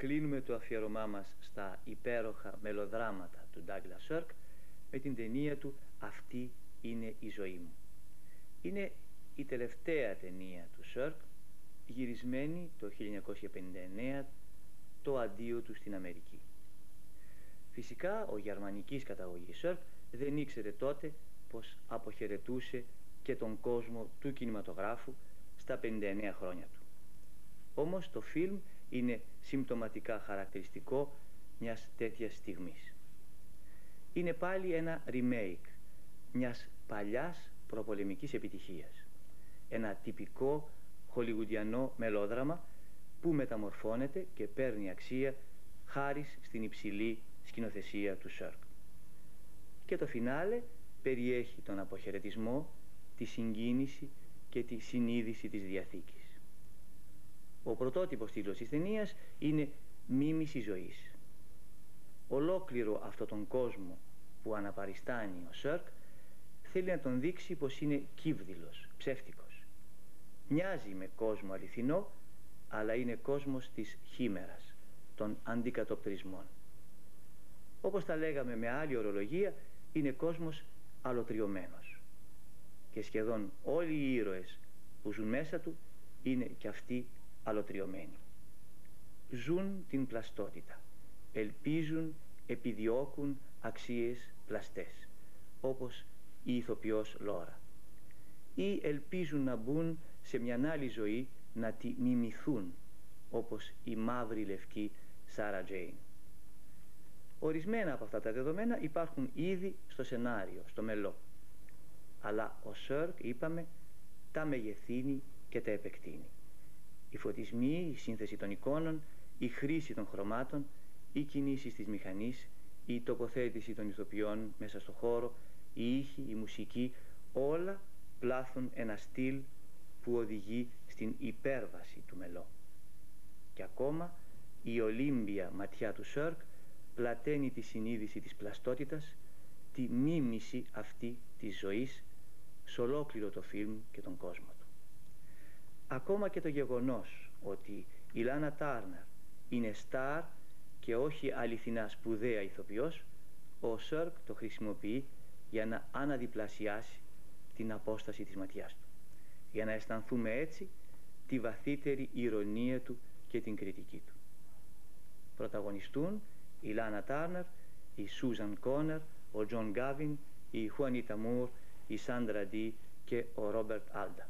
Ξεκινούμε το αφιέρωμά μας στα υπέροχα μελοδράματα του Ντάγκλα Σέρκ με την ταινία του «Αυτή είναι η ζωή μου». Είναι η τελευταία ταινία του Σέρκ γυρισμένη το 1959 το αντίο του στην Αμερική. Φυσικά ο γερμανικής καταγωγής Σέρκ δεν ήξερε τότε πως αποχαιρετούσε και τον κόσμο του κινηματογράφου στα 59 χρόνια του. Όμως το φιλμ είναι συμπτωματικά χαρακτηριστικό μιας τέτοιας στιγμής. Είναι πάλι ένα remake μιας παλιάς προπολεμικής επιτυχίας. Ένα τυπικό χολιγουντιανό μελόδραμα που μεταμορφώνεται και παίρνει αξία χάρη στην υψηλή σκηνοθεσία του Σέρκ. Και το φινάλε περιέχει τον αποχαιρετισμό, τη συγκίνηση και τη συνείδηση της Διαθήκης. Ο πρωτότυπος τίτλος της ταινίας είναι «Μίμηση ζωής». Ολόκληρο αυτό τον κόσμο που αναπαριστάνει ο Σέρκ θέλει να τον δείξει πως είναι κύβδηλος, ψεύτικος. Μοιάζει με κόσμο αληθινό, αλλά είναι κόσμος της χήμερας, των αντικατοπτρισμών. Όπως τα λέγαμε με άλλη ορολογία, είναι κόσμος αλωτριωμένος. Και σχεδόν όλοι οι ήρωες που ζουν μέσα του είναι και αυτοί αλωτριωμένοι. Ζουν την πλαστότητα. Ελπίζουν, επιδιώκουν αξίες πλαστές, όπως η ηθοποιός Λόρα. Ή ελπίζουν να μπουν σε μια άλλη ζωή να τη μιμηθούν, όπως η μαύρη λευκή Σάρα Τζέιν. Ορισμένα από αυτά τα δεδομένα υπάρχουν ήδη στο σενάριο, στο μελό. Αλλά ο Σέρκ, είπαμε, τα μεγεθύνει και τα επεκτείνει. Οι φωτισμοί, η σύνθεση των εικόνων, η χρήση των χρωμάτων, οι κινήσεις της μηχανής, η τοποθέτηση των ηθοποιών μέσα στο χώρο, η ήχη, η μουσική, όλα πλάθουν ένα στυλ που οδηγεί στην υπέρβαση του μελό. Και ακόμα η ολύμπια ματιά του Σέρκ πλαταίνει τη συνείδηση της πλαστότητας, τη μίμηση αυτή της ζωής σε ολόκληρο το φιλμ και τον κόσμο του. Ακόμα και το γεγονός ότι η Λάνα Τάρνερ είναι στάρ και όχι αληθινά σπουδαία ηθοποιός, ο Σέρκ το χρησιμοποιεί για να αναδιπλασιάσει την απόσταση της ματιάς του. Για να αισθανθούμε έτσι τη βαθύτερη ειρωνεία του και την κριτική του. Πρωταγωνιστούν η Λάνα Τάρνερ, η Σούζαν Κόνερ, ο Τζον Γκάβιν, η Χουανίτα Μουρ, η Σάντρα Ντι και ο Ρόμπερτ Άλντα.